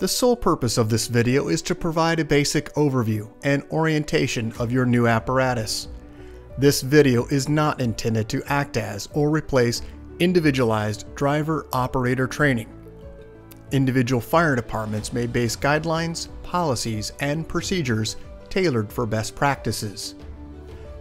The sole purpose of this video is to provide a basic overview and orientation of your new apparatus. This video is not intended to act as or replace individualized driver operator training. Individual fire departments may base guidelines, policies, and procedures tailored for best practices.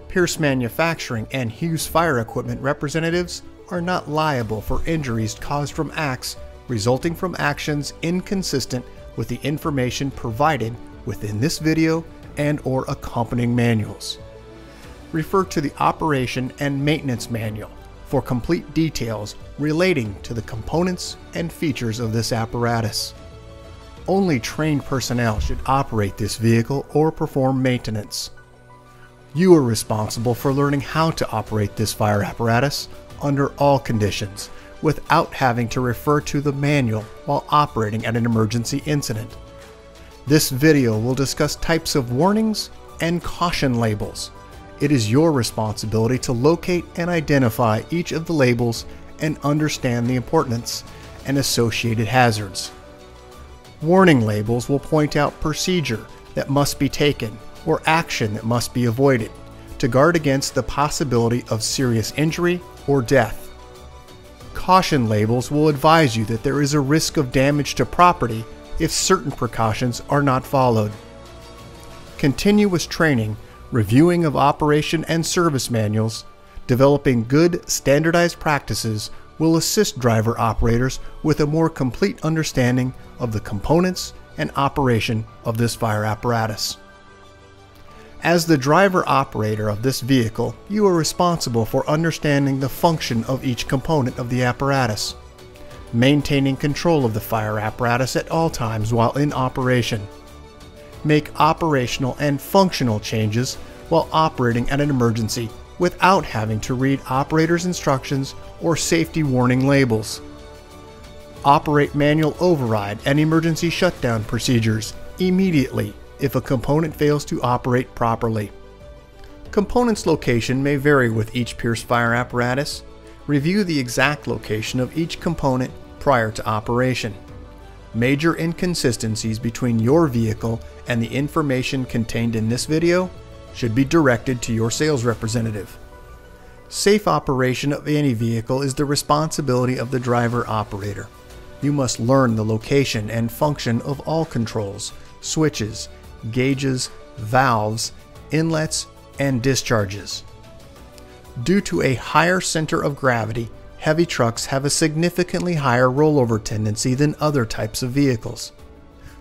Pierce Manufacturing and Hughes Fire Equipment representatives are not liable for injuries caused from acts resulting from actions inconsistent with the information provided within this video and or accompanying manuals. Refer to the Operation and Maintenance Manual for complete details relating to the components and features of this apparatus. Only trained personnel should operate this vehicle or perform maintenance. You are responsible for learning how to operate this fire apparatus under all conditions without having to refer to the manual while operating at an emergency incident. This video will discuss types of warnings and caution labels. It is your responsibility to locate and identify each of the labels and understand the importance and associated hazards. Warning labels will point out procedure that must be taken or action that must be avoided to guard against the possibility of serious injury or death. Caution labels will advise you that there is a risk of damage to property if certain precautions are not followed. Continuous training, reviewing of operation and service manuals, developing good standardized practices will assist driver operators with a more complete understanding of the components and operation of this fire apparatus. As the driver operator of this vehicle, you are responsible for understanding the function of each component of the apparatus, maintaining control of the fire apparatus at all times while in operation, make operational and functional changes while operating at an emergency without having to read operator's instructions or safety warning labels. Operate manual override and emergency shutdown procedures immediately if a component fails to operate properly. Component's location may vary with each Pierce fire apparatus. Review the exact location of each component prior to operation. Major inconsistencies between your vehicle and the information contained in this video should be directed to your sales representative. Safe operation of any vehicle is the responsibility of the driver operator. You must learn the location and function of all controls, switches, gauges, valves, inlets, and discharges. Due to a higher center of gravity, heavy trucks have a significantly higher rollover tendency than other types of vehicles.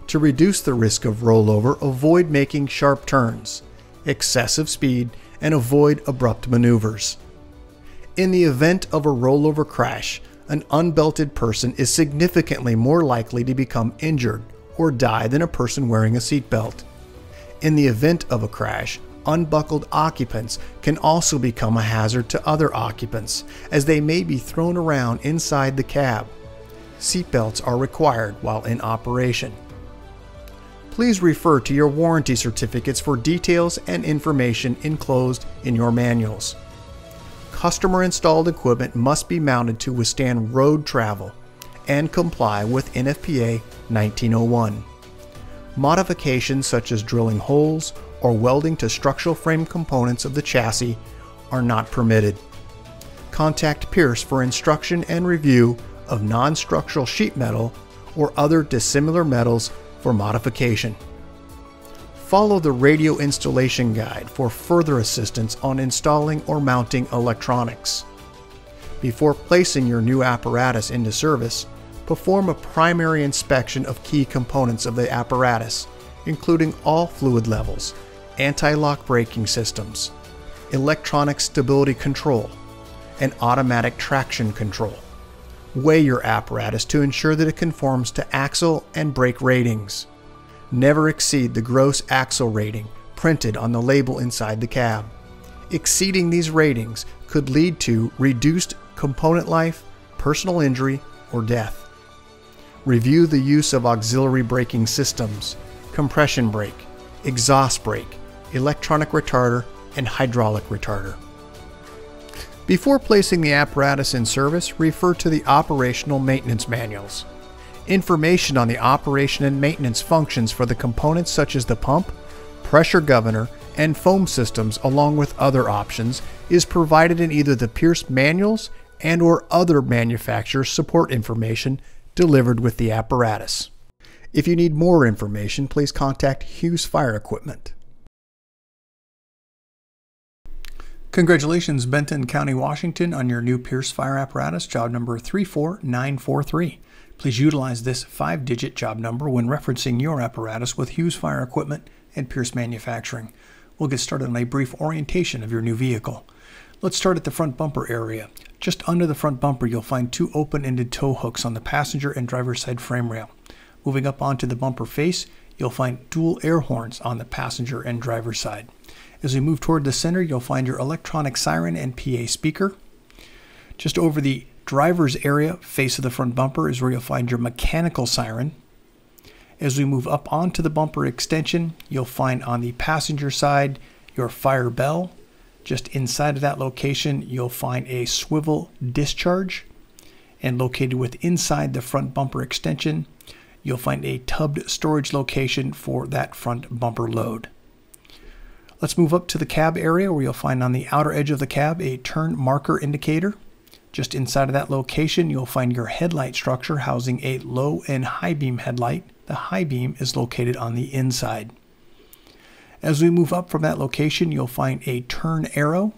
To reduce the risk of rollover, avoid making sharp turns, excessive speed, and avoid abrupt maneuvers. In the event of a rollover crash, an unbelted person is significantly more likely to become injured or die than a person wearing a seatbelt. In the event of a crash, unbuckled occupants can also become a hazard to other occupants, as they may be thrown around inside the cab. Seatbelts are required while in operation. Please refer to your warranty certificates for details and information enclosed in your manuals. Customer installed equipment must be mounted to withstand road travel and comply with NFPA 1901. Modifications such as drilling holes or welding to structural frame components of the chassis are not permitted. Contact Pierce for instruction and review of non-structural sheet metal or other dissimilar metals for modification. Follow the radio installation guide for further assistance on installing or mounting electronics. Before placing your new apparatus into service, perform a primary inspection of key components of the apparatus, including all fluid levels, anti-lock braking systems, electronic stability control, and automatic traction control. Weigh your apparatus to ensure that it conforms to axle and brake ratings. Never exceed the gross axle rating printed on the label inside the cab. Exceeding these ratings could lead to reduced component life, personal injury, or death. Review the use of auxiliary braking systems, compression brake, exhaust brake, electronic retarder, and hydraulic retarder. Before placing the apparatus in service, refer to the operational maintenance manuals. Information on the operation and maintenance functions for the components such as the pump, pressure governor, and foam systems along with other options is provided in either the Pierce manuals and or other manufacturer support information delivered with the apparatus. If you need more information, please contact Hughes Fire Equipment. Congratulations, Benton County, Washington, on your new Pierce Fire apparatus, job number 34943. Please utilize this five digit job number when referencing your apparatus with Hughes Fire Equipment and Pierce Manufacturing. We'll get started on a brief orientation of your new vehicle. Let's start at the front bumper area. Just under the front bumper, you'll find two open-ended tow hooks on the passenger and driver's side frame rail. Moving up onto the bumper face, you'll find dual air horns on the passenger and driver's side. As we move toward the center, you'll find your electronic siren and PA speaker. Just over the driver's area, face of the front bumper, is where you'll find your mechanical siren. As we move up onto the bumper extension, you'll find on the passenger side your fire bell. Just inside of that location, you'll find a swivel discharge. And located with inside the front bumper extension, you'll find a tubbed storage location for that front bumper load. Let's move up to the cab area where you'll find on the outer edge of the cab a turn marker indicator. Just inside of that location, you'll find your headlight structure housing a low and high beam headlight. The high beam is located on the inside. As we move up from that location, you'll find a turn arrow.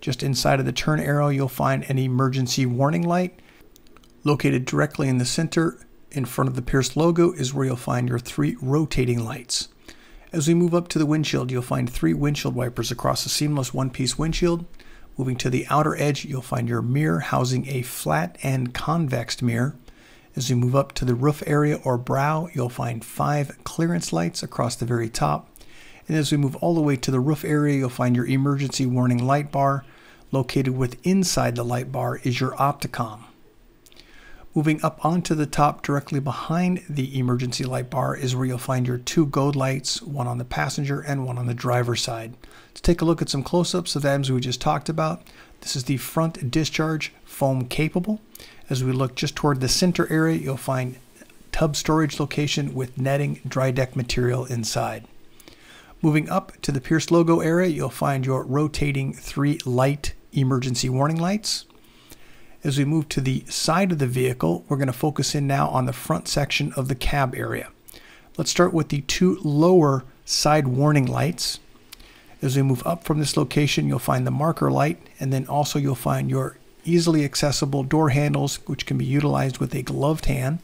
Just inside of the turn arrow, you'll find an emergency warning light. Located directly in the center in front of the Pierce logo is where you'll find your three rotating lights. As we move up to the windshield, you'll find three windshield wipers across a seamless one-piece windshield. Moving to the outer edge, you'll find your mirror housing a flat and convex mirror. As we move up to the roof area or brow, you'll find five clearance lights across the very top. And as we move all the way to the roof area, you'll find your emergency warning light bar. Located with inside the light bar is your Opticom. Moving up onto the top directly behind the emergency light bar is where you'll find your two GOAD lights, one on the passenger and one on the driver's side. Let's take a look at some close-ups of the items we just talked about. This is the front discharge foam capable. As we look just toward the center area, you'll find tub storage location with netting dry deck material inside. Moving up to the Pierce logo area, you'll find your rotating three light emergency warning lights. As we move to the side of the vehicle, we're going to focus in now on the front section of the cab area. Let's start with the two lower side warning lights. As we move up from this location, you'll find the marker light, and then also you'll find your easily accessible door handles, which can be utilized with a gloved hand.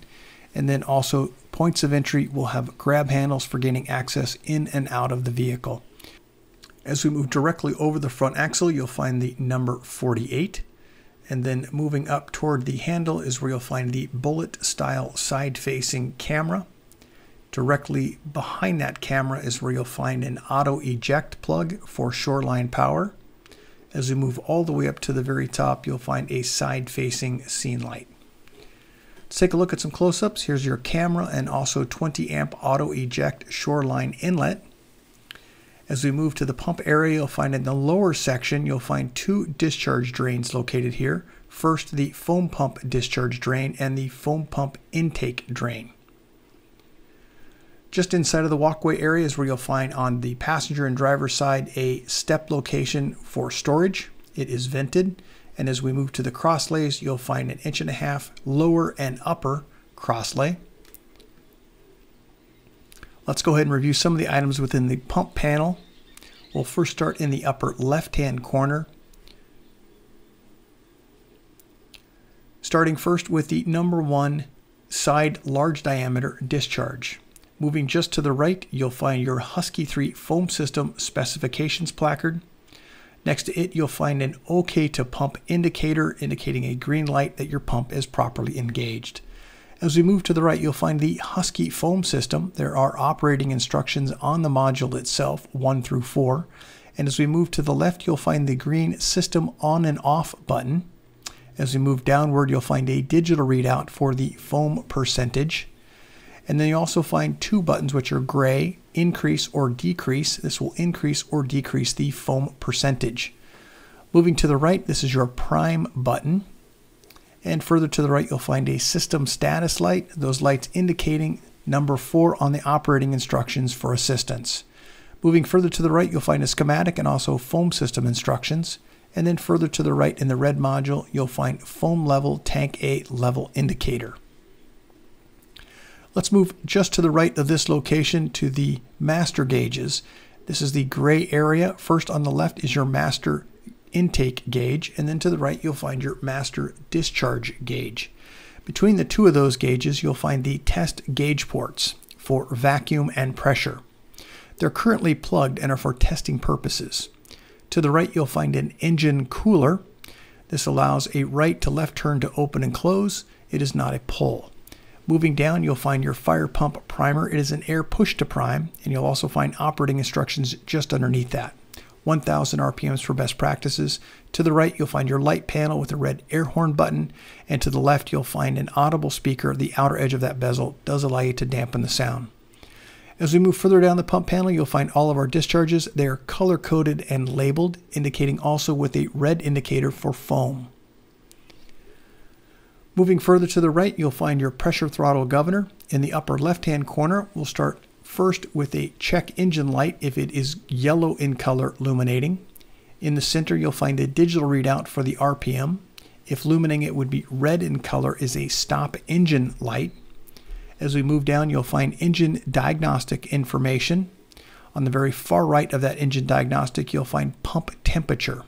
And then also points of entry will have grab handles for gaining access in and out of the vehicle. As we move directly over the front axle, you'll find the number 48. And then moving up toward the handle is where you'll find the bullet style side facing camera. Directly behind that camera is where you'll find an auto eject plug for shoreline power. As we move all the way up to the very top, you'll find a side facing scene light. Let's take a look at some close-ups. Here's your camera and also 20 amp auto eject shoreline inlet. As we move to the pump area, you'll find in the lower section, you'll find two discharge drains located here. First, the foam pump discharge drain and the foam pump intake drain. Just inside of the walkway area is where you'll find on the passenger and driver side a step location for storage. It is vented. And as we move to the crosslays, you'll find an inch and a half lower and upper crosslay. Let's go ahead and review some of the items within the pump panel. We'll first start in the upper left-hand corner. Starting first with the number one side large diameter discharge. Moving just to the right, you'll find your Husky 3 foam system specifications placard. Next to it, you'll find an OK to pump indicator indicating a green light that your pump is properly engaged. As we move to the right, you'll find the Husky foam system. There are operating instructions on the module itself, 1 through 4. And as we move to the left, you'll find the green system on and off button. As we move downward, you'll find a digital readout for the foam percentage. And then you also find two buttons which are gray, increase or decrease. This will increase or decrease the foam percentage. Moving to the right, this is your prime button. And further to the right, you'll find a system status light, those lights indicating number four on the operating instructions for assistance. Moving further to the right, you'll find a schematic and also foam system instructions. And then further to the right in the red module, you'll find foam level tank A level indicator. Let's move just to the right of this location to the master gauges. This is the gray area. First on the left is your master intake gauge, and then to the right you'll find your master discharge gauge. Between the two of those gauges, you'll find the test gauge ports for vacuum and pressure. They're currently plugged and are for testing purposes. To the right, you'll find an engine cooler. This allows a right to left turn to open and close. It is not a pull. Moving down, you'll find your fire pump primer. It is an air push to prime, and you'll also find operating instructions just underneath that. 1000 RPMs for best practices. To the right, you'll find your light panel with a red air horn button, and to the left, you'll find an audible speaker. The outer edge of that bezel does allow you to dampen the sound. As we move further down the pump panel, you'll find all of our discharges. They are color coded and labeled, indicating also with a red indicator for foam. Moving further to the right, you'll find your pressure throttle governor. In the upper left hand corner, we'll start First with a check engine light if it is yellow in color illuminating. In the center you'll find a digital readout for the RPM. If illuminating it would be red in color is a stop engine light. As we move down you'll find engine diagnostic information. On the very far right of that engine diagnostic you'll find pump temperature.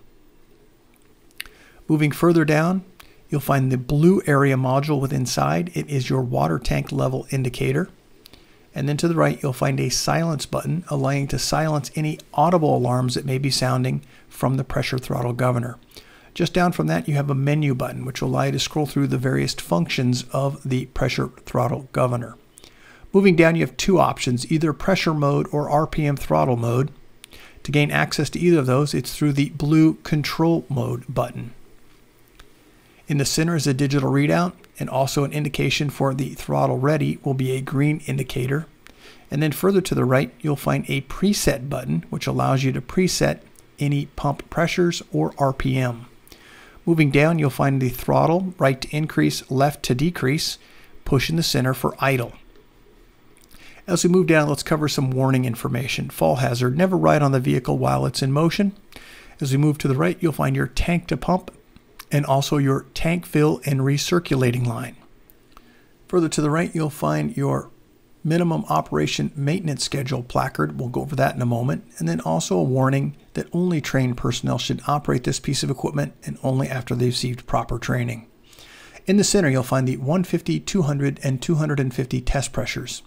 Moving further down you'll find the blue area module with inside. It is your water tank level indicator. And then to the right, you'll find a silence button allowing to silence any audible alarms that may be sounding from the pressure throttle governor. Just down from that, you have a menu button, which will allow you to scroll through the various functions of the pressure throttle governor. Moving down, you have two options, either pressure mode or RPM throttle mode. To gain access to either of those, it's through the blue control mode button. In the center is a digital readout and also an indication for the throttle ready will be a green indicator. And then further to the right, you'll find a preset button, which allows you to preset any pump pressures or RPM. Moving down, you'll find the throttle, right to increase, left to decrease, push in the center for idle. As we move down, let's cover some warning information. Fall hazard, never ride on the vehicle while it's in motion. As we move to the right, you'll find your tank to pump and also your tank fill and recirculating line. Further to the right, you'll find your minimum operation maintenance schedule placard. We'll go over that in a moment. And then also a warning that only trained personnel should operate this piece of equipment and only after they've received proper training. In the center, you'll find the 150, 200, and 250 test pressures.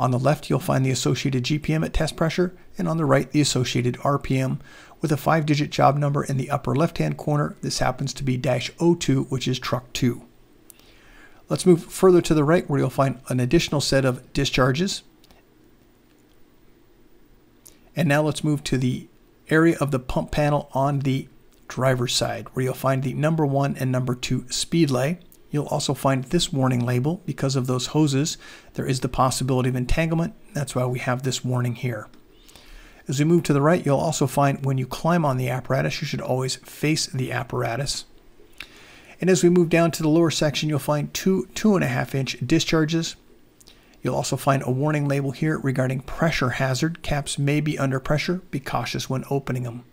On the left, you'll find the associated GPM at test pressure, and on the right, the associated RPM with a five digit job number in the upper left hand corner. This happens to be dash 02, which is truck 2. Let's move further to the right where you'll find an additional set of discharges. And now let's move to the area of the pump panel on the driver's side where you'll find the number one and number two speedlay. You'll also find this warning label because of those hoses. There is the possibility of entanglement. That's why we have this warning here. As we move to the right, you'll also find when you climb on the apparatus, you should always face the apparatus. And as we move down to the lower section, you'll find two two and a half inch discharges. You'll also find a warning label here regarding pressure hazard. Caps may be under pressure. Be cautious when opening them.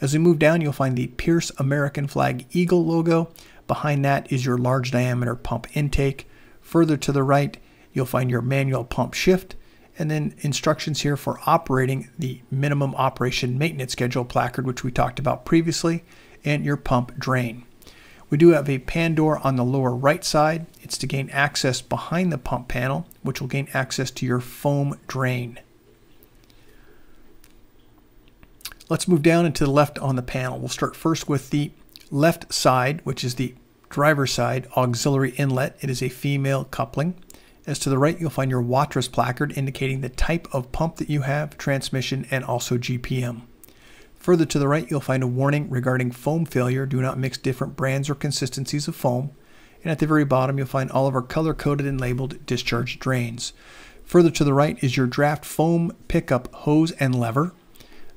As we move down, you'll find the Pierce American Flag Eagle logo. Behind that is your large diameter pump intake. Further to the right, you'll find your manual pump shift and then instructions here for operating the minimum operation maintenance schedule placard, which we talked about previously, and your pump drain. We do have a pan door on the lower right side. It's to gain access behind the pump panel, which will gain access to your foam drain. Let's move down into the left on the panel. We'll start first with the left side, which is the driver's side auxiliary inlet. It is a female coupling. As to the right, you'll find your Waterous placard indicating the type of pump that you have, transmission, and also GPM. Further to the right, you'll find a warning regarding foam failure. Do not mix different brands or consistencies of foam. And at the very bottom, you'll find all of our color-coded and labeled discharge drains. Further to the right is your draft foam pickup hose and lever.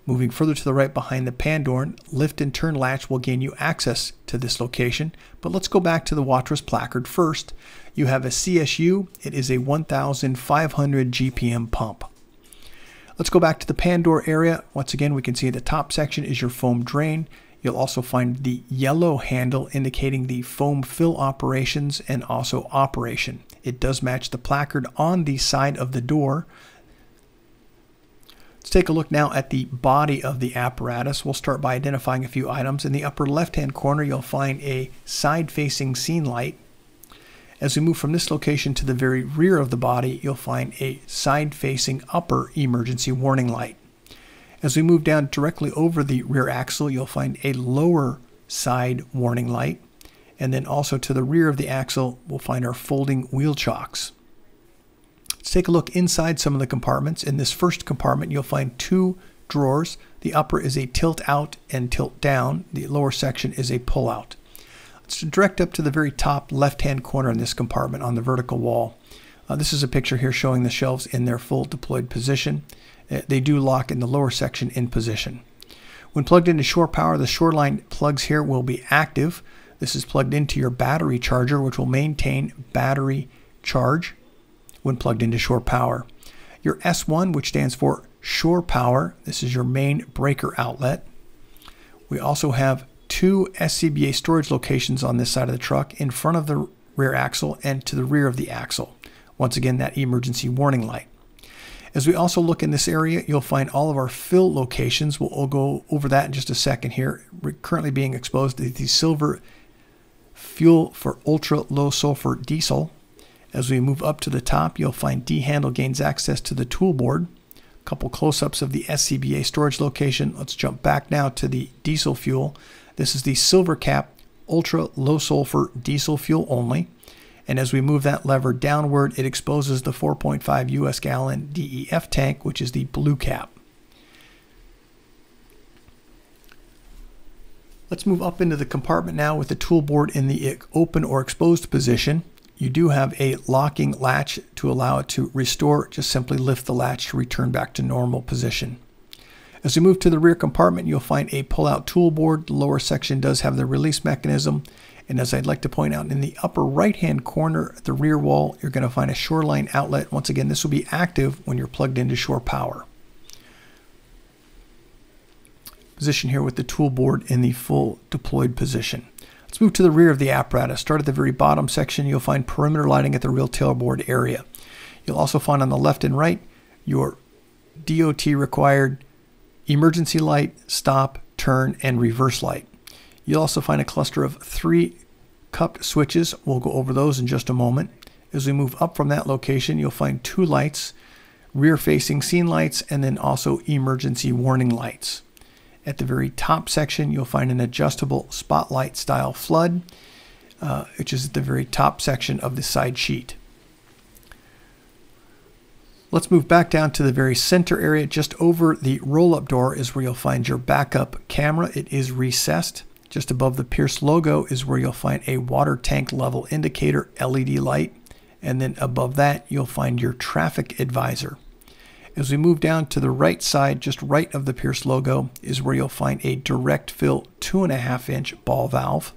Moving further to the right behind the Pandorn, lift and turn latch will gain you access to this location. But let's go back to the Waterous placard first. You have a CSU. It is a 1,500 GPM pump. Let's go back to the Pandor area. Once again, we can see the top section is your foam drain. You'll also find the yellow handle indicating the foam fill operations and also operation. It does match the placard on the side of the door. Let's take a look now at the body of the apparatus. We'll start by identifying a few items. In the upper left-hand corner, you'll find a side-facing scene light. As we move from this location to the very rear of the body, you'll find a side-facing upper emergency warning light. As we move down directly over the rear axle, you'll find a lower side warning light. And then also to the rear of the axle, we'll find our folding wheel chocks. Let's take a look inside some of the compartments. In this first compartment, you'll find two drawers. The upper is a tilt out and tilt down. The lower section is a pull out. Let's direct up to the very top left-hand corner in this compartment on the vertical wall. Uh, this is a picture here showing the shelves in their full deployed position. Uh, they do lock in the lower section in position. When plugged into shore power, the shoreline plugs here will be active. This is plugged into your battery charger, which will maintain battery charge when plugged into shore power. Your S1, which stands for shore power, this is your main breaker outlet. We also have two SCBA storage locations on this side of the truck in front of the rear axle and to the rear of the axle. Once again, that emergency warning light. As we also look in this area, you'll find all of our fill locations. We'll, go over that in just a second here. We're currently being exposed to the silver fuel for ultra low sulfur diesel. As we move up to the top, you'll find D-handle gains access to the tool board. A couple close-ups of the SCBA storage location. Let's jump back now to the diesel fuel. This is the silver cap ultra low sulfur diesel fuel only. And as we move that lever downward, it exposes the 4.5 US gallon DEF tank, which is the blue cap. Let's move up into the compartment now with the tool board in the open or exposed position. You do have a locking latch to allow it to restore. Just simply lift the latch to return back to normal position. As we move to the rear compartment, you'll find a pull-out tool board. The lower section does have the release mechanism. And as I'd like to point out, in the upper right-hand corner at the rear wall, you're going to find a shoreline outlet. Once again, this will be active when you're plugged into shore power. Position here with the tool board in the full deployed position. Let's move to the rear of the apparatus. Start at the very bottom section. You'll find perimeter lighting at the rear tailboard area. You'll also find on the left and right your DOT required emergency light, stop, turn, and reverse light. You'll also find a cluster of three cupped switches. We'll go over those in just a moment. As we move up from that location, you'll find two lights, rear facing scene lights, and then also emergency warning lights. At the very top section, you'll find an adjustable spotlight style flood, uh, which is at the very top section of the side sheet. Let's move back down to the very center area. Just over the roll-up door is where you'll find your backup camera. It is recessed. Just above the Pierce logo is where you'll find a water tank level indicator LED light. And then above that, you'll find your traffic advisor. As we move down to the right side, just right of the Pierce logo, is where you'll find a direct fill two and a half inch ball valve.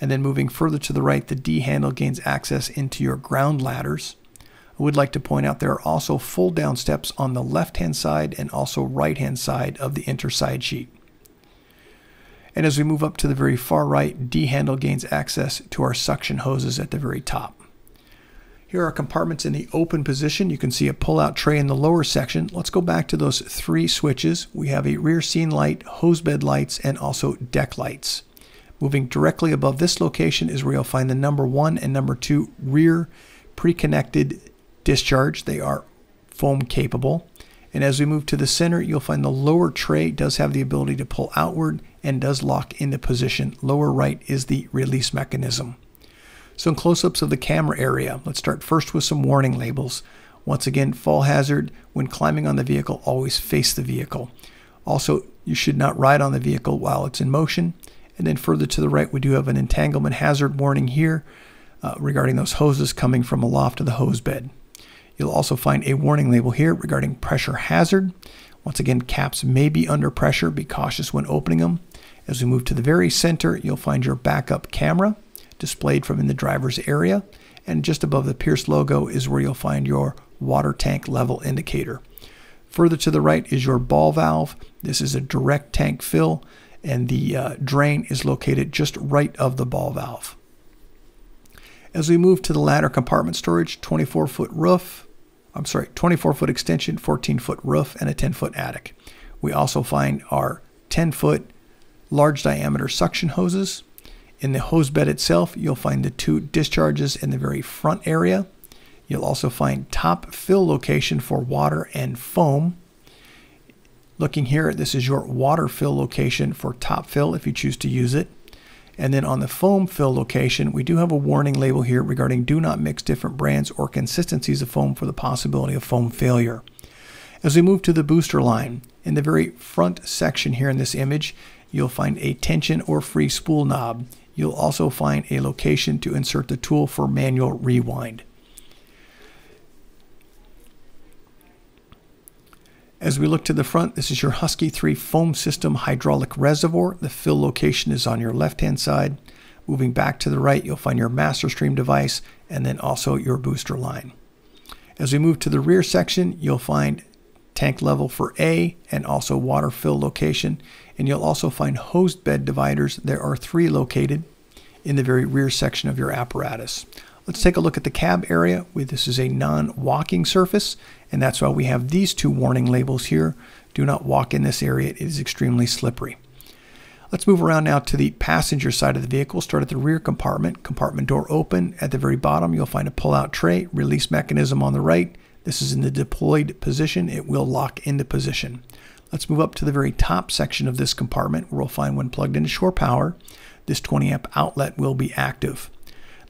And then moving further to the right, the D handle gains access into your ground ladders. I would like to point out there are also fold down steps on the left hand side and also right hand side of the interside sheet. And as we move up to the very far right, D handle gains access to our suction hoses at the very top. Here are compartments in the open position. You can see a pull-out tray in the lower section. Let's go back to those three switches. We have a rear scene light, hose bed lights, and also deck lights. Moving directly above this location is where you'll find the number one and number two rear pre-connected discharge. They are foam capable. And as we move to the center, you'll find the lower tray does have the ability to pull outward and does lock into position. Lower right is the release mechanism. Some close-ups of the camera area. Let's start first with some warning labels. Once again, fall hazard. When climbing on the vehicle, always face the vehicle. Also, you should not ride on the vehicle while it's in motion. And then further to the right, we do have an entanglement hazard warning here uh, regarding those hoses coming from aloft to the hose bed. You'll also find a warning label here regarding pressure hazard. Once again, caps may be under pressure. Be cautious when opening them. As we move to the very center, you'll find your backup camera displayed from in the driver's area. And just above the Pierce logo is where you'll find your water tank level indicator. Further to the right is your ball valve. This is a direct tank fill, and the uh, drain is located just right of the ball valve. As we move to the ladder compartment storage, 24 foot roof, I'm sorry, 24 foot extension, 14 foot roof, and a 10 foot attic. We also find our 10 foot large diameter suction hoses. In the hose bed itself, you'll find the two discharges in the very front area. You'll also find top fill location for water and foam. Looking here, this is your water fill location for top fill if you choose to use it. And then on the foam fill location, we do have a warning label here regarding do not mix different brands or consistencies of foam for the possibility of foam failure. As we move to the booster line, in the very front section here in this image, you'll find a tension or free spool knob. You'll also find a location to insert the tool for manual rewind. As we look to the front, this is your Husky 3 foam system hydraulic reservoir. The fill location is on your left-hand side. Moving back to the right, you'll find your master stream device and then also your booster line. As we move to the rear section, you'll find tank level for A and also water fill location. And you'll also find hose bed dividers. There are three located in the very rear section of your apparatus. Let's take a look at the cab area. This is a non-walking surface, and that's why we have these two warning labels here. Do not walk in this area. It is extremely slippery. Let's move around now to the passenger side of the vehicle. Start at the rear compartment. Compartment door open. At the very bottom, you'll find a pull-out tray, release mechanism on the right. This is in the deployed position. It will lock into position. Let's move up to the very top section of this compartment where we'll find when plugged into shore power, this 20 amp outlet will be active.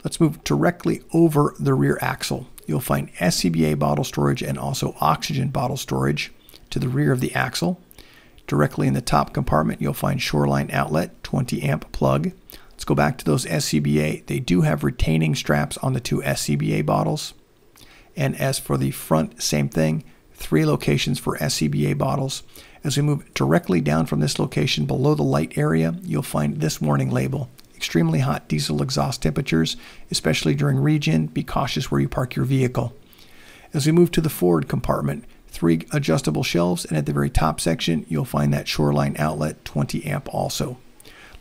Let's move directly over the rear axle. You'll find SCBA bottle storage and also oxygen bottle storage to the rear of the axle. Directly in the top compartment, you'll find shoreline outlet, 20 amp plug. Let's go back to those SCBA. They do have retaining straps on the two SCBA bottles. And as for the front, same thing, three locations for SCBA bottles. As we move directly down from this location below the light area, you'll find this warning label extremely hot diesel exhaust temperatures, especially during regen. Be cautious where you park your vehicle. As we move to the forward compartment, three adjustable shelves, and at the very top section, you'll find that shoreline outlet 20 amp also.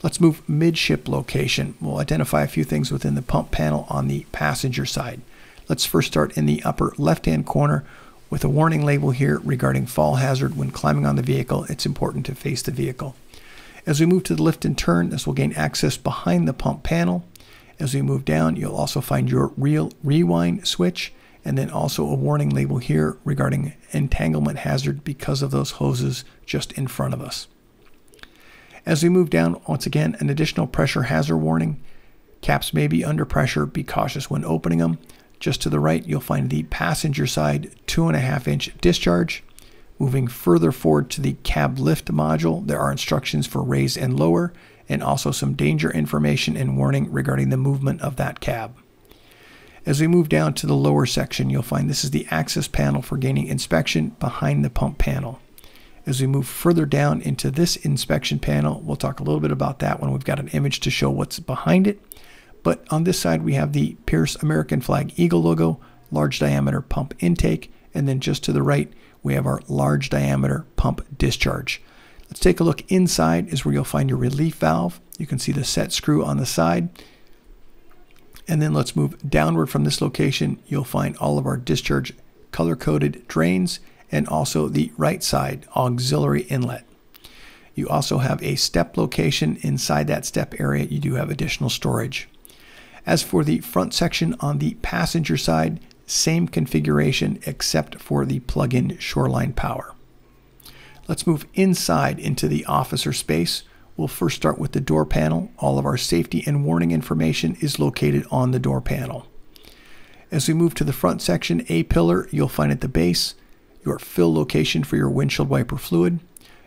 Let's move midship location. We'll identify a few things within the pump panel on the passenger side. Let's first start in the upper left-hand corner with a warning label here regarding fall hazard when climbing on the vehicle. It's important to face the vehicle. As we move to the lift and turn, this will gain access behind the pump panel. As we move down, you'll also find your reel rewind switch and then also a warning label here regarding entanglement hazard because of those hoses just in front of us. As we move down, once again, an additional pressure hazard warning. Caps may be under pressure. Be cautious when opening them. Just to the right, you'll find the passenger side two and a half inch discharge. Moving further forward to the cab lift module, there are instructions for raise and lower, and also some danger information and warning regarding the movement of that cab. As we move down to the lower section, you'll find this is the access panel for gaining inspection behind the pump panel. As we move further down into this inspection panel, we'll talk a little bit about that when we've got an image to show what's behind it. But on this side, we have the Pierce American Flag Eagle logo, large diameter pump intake, and then just to the right, we have our large diameter pump discharge. Let's take a look inside is where you'll find your relief valve. You can see the set screw on the side. And then let's move downward from this location. You'll find all of our discharge color-coded drains and also the right side auxiliary inlet. You also have a step location. Inside that step area, you do have additional storage. As for the front section on the passenger side, same configuration except for the plug-in shoreline power. Let's move inside into the officer space. We'll first start with the door panel. All of our safety and warning information is located on the door panel. As we move to the front section, A pillar, you'll find at the base your fill location for your windshield wiper fluid.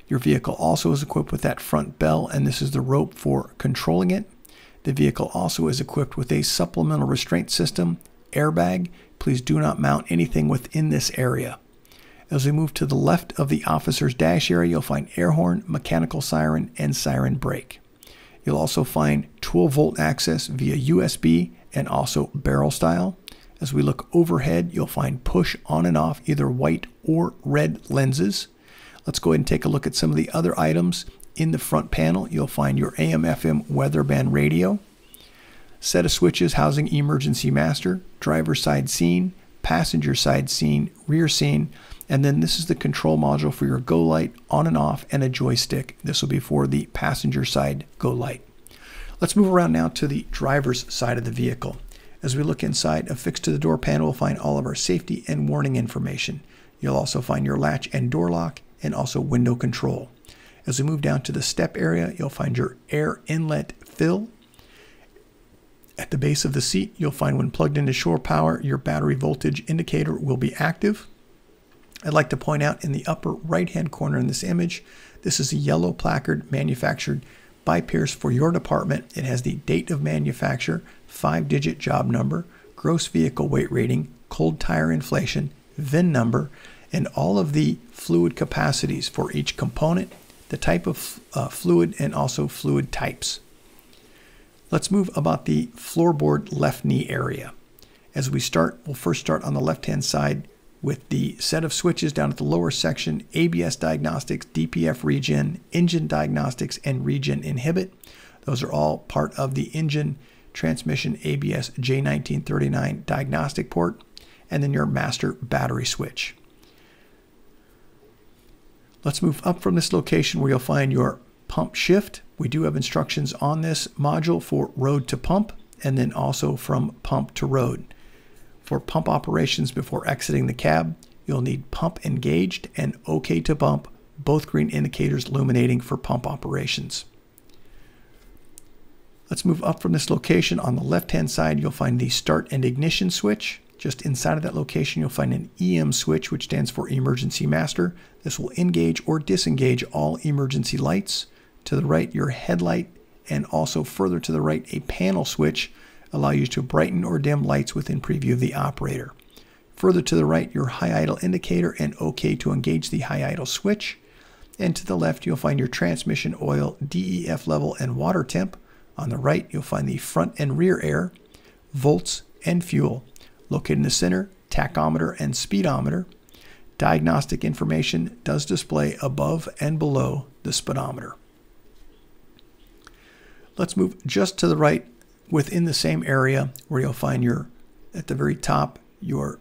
Your vehicle also is equipped with that front bell, and this is the rope for controlling it. The vehicle also is equipped with a supplemental restraint system, airbag, Please do not mount anything within this area. As we move to the left of the officer's dash area, you'll find air horn, mechanical siren, and siren brake. You'll also find 12 volt access via USB and also barrel style. As we look overhead, you'll find push on and off either white or red lenses. Let's go ahead and take a look at some of the other items. In the front panel, you'll find your AM FM weather band radio, set of switches housing emergency master, driver side scene, passenger side scene, rear scene, and then this is the control module for your go light on and off and a joystick. This will be for the passenger side go light. Let's move around now to the driver's side of the vehicle. As we look inside, affixed to the door panel, we'll find all of our safety and warning information. You'll also find your latch and door lock and also window control. As we move down to the step area, you'll find your air inlet fill. At the base of the seat, you'll find when plugged into shore power, your battery voltage indicator will be active. I'd like to point out in the upper right hand corner in this image, this is a yellow placard manufactured by Pierce for your department. It has the date of manufacture, five digit job number, gross vehicle weight rating, cold tire inflation, VIN number, and all of the fluid capacities for each component, the type of uh, fluid, and also fluid types. Let's move about the floorboard left knee area. As we start, we'll first start on the left hand side with the set of switches down at the lower section, ABS diagnostics, DPF regen, engine diagnostics, and regen inhibit. Those are all part of the engine transmission ABS J1939 diagnostic port, and then your master battery switch. Let's move up from this location where you'll find your pump shift. We do have instructions on this module for road to pump and then also from pump to road. For pump operations before exiting the cab, you'll need pump engaged and OK to pump, both green indicators illuminating for pump operations. Let's move up from this location. On the left-hand side, you'll find the start and ignition switch. Just inside of that location, you'll find an EM switch, which stands for Emergency Master. This will engage or disengage all emergency lights. To the right, your headlight, and also further to the right, a panel switch, allow you to brighten or dim lights within preview of the operator. Further to the right, your high idle indicator and OK to engage the high idle switch. And to the left, you'll find your transmission oil, DEF level, and water temp. On the right, you'll find the front and rear air, volts, and fuel. Located in the center, tachometer and speedometer. Diagnostic information does display above and below the speedometer. Let's move just to the right within the same area where you'll find your, at the very top, your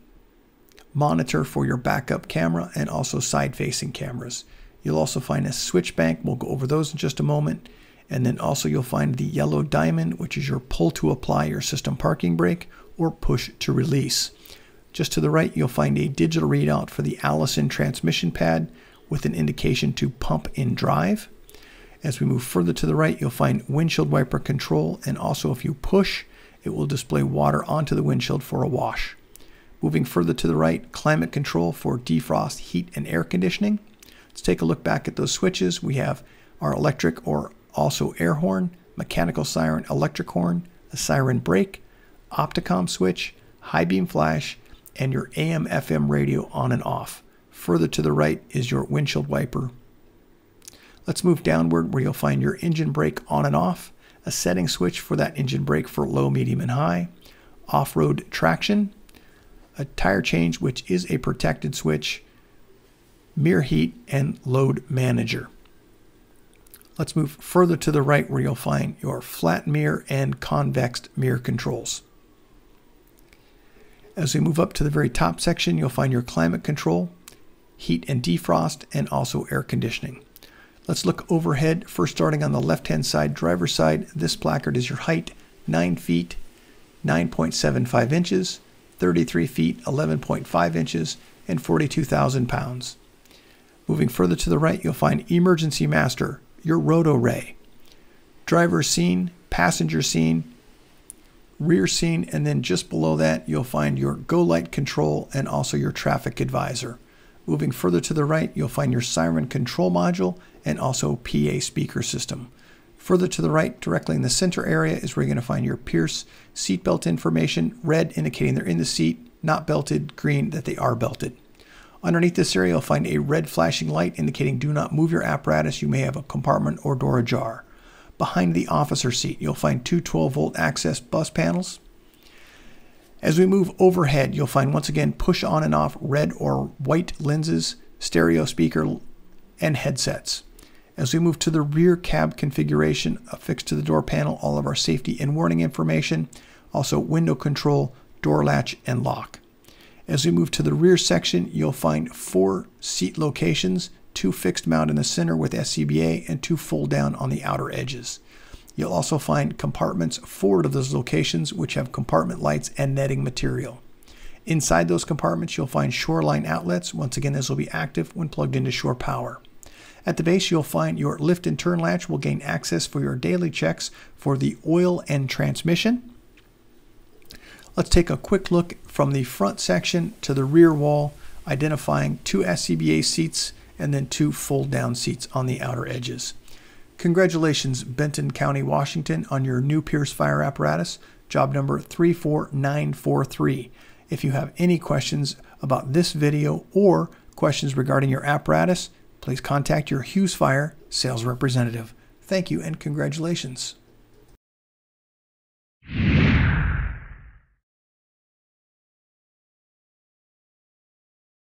monitor for your backup camera and also side facing cameras. You'll also find a switch bank. We'll go over those in just a moment. And then also you'll find the yellow diamond, which is your pull to apply your system parking brake or push to release. Just to the right, you'll find a digital readout for the Allison transmission pad with an indication to pump in drive. As we move further to the right, you'll find windshield wiper control, and also if you push, it will display water onto the windshield for a wash. Moving further to the right, climate control for defrost, heat, and air conditioning. Let's take a look back at those switches. We have our electric or also air horn, mechanical siren, electric horn, a siren brake, opticom switch, high beam flash, and your AM FM radio on and off. Further to the right is your windshield wiper Let's move downward where you'll find your engine brake on and off, a setting switch for that engine brake for low, medium, and high, off-road traction, a tire change, which is a protected switch, mirror heat, and load manager. Let's move further to the right where you'll find your flat mirror and convex mirror controls. As we move up to the very top section, you'll find your climate control, heat and defrost, and also air conditioning. Let's look overhead, first starting on the left-hand side, driver's side. This placard is your height, 9 feet, 9.75 inches, 33 feet, 11.5 inches, and 42,000 pounds. Moving further to the right, you'll find Emergency Master, your roto ray, driver scene, passenger scene, rear scene, and then just below that, you'll find your go light control and also your traffic advisor. Moving further to the right, you'll find your siren control module and also PA speaker system. Further to the right, directly in the center area, is where you're going to find your Pierce seatbelt information, red indicating they're in the seat, not belted, green that they are belted. Underneath this area, you'll find a red flashing light indicating do not move your apparatus. You may have a compartment or door ajar. Behind the officer seat, you'll find two 12 volt access bus panels. As we move overhead, you'll find once again push on and off red or white lenses, stereo speaker, and headsets. As we move to the rear cab configuration affixed to the door panel, all of our safety and warning information, also window control, door latch, and lock. As we move to the rear section, you'll find four seat locations, two fixed mount in the center with SCBA and two fold down on the outer edges. You'll also find compartments forward of those locations which have compartment lights and netting material. Inside those compartments, you'll find shoreline outlets. Once again, this will be active when plugged into shore power. At the base, you'll find your lift and turn latch will gain access for your daily checks for the oil and transmission. Let's take a quick look from the front section to the rear wall, identifying two SCBA seats and then two fold down seats on the outer edges. Congratulations, Benton County, Washington, on your new Pierce fire apparatus, job number 34943. If you have any questions about this video or questions regarding your apparatus, please contact your Hughes Fire sales representative. Thank you and congratulations.